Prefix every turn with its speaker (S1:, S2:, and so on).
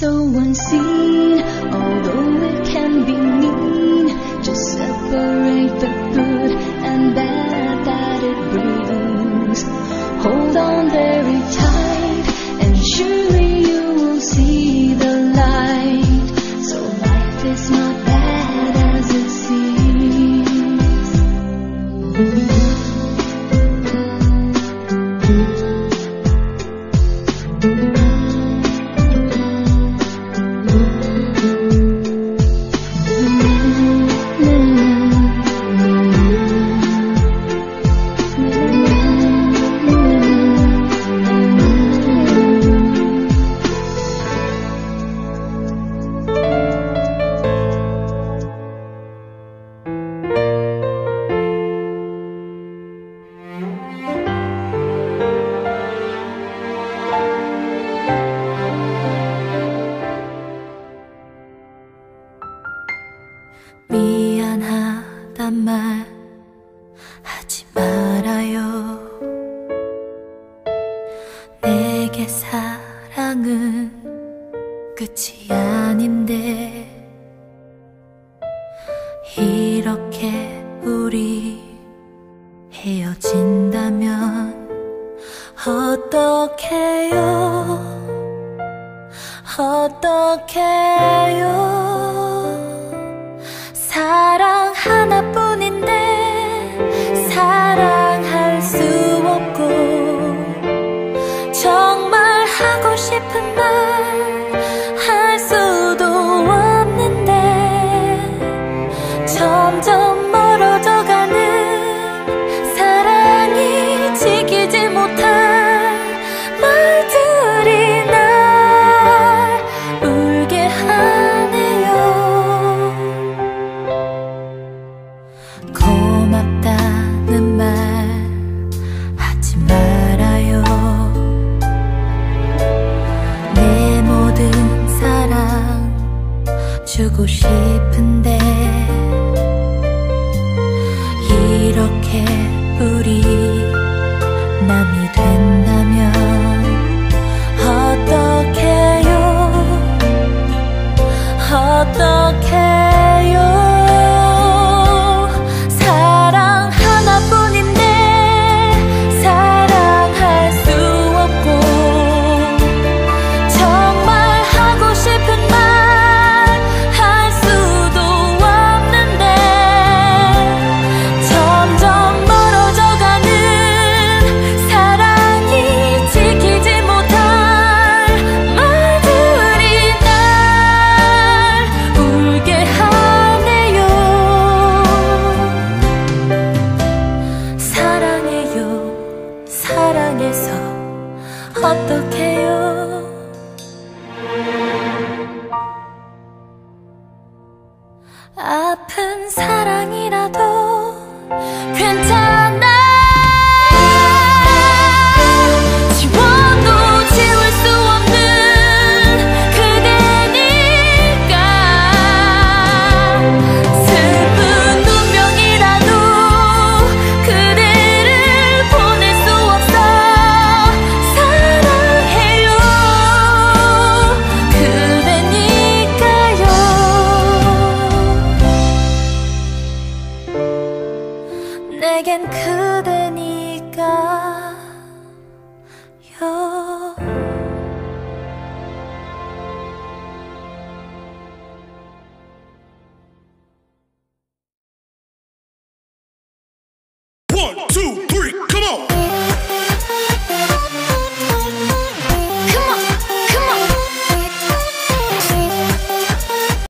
S1: So unseen.
S2: 내게 사랑은 끝이 아닌데 이렇게 우리 헤어진다면 어떡해요? 어떡해요? 보고 싶은데 이렇게 우리 남이 된다면 아 でにがよ「One, two,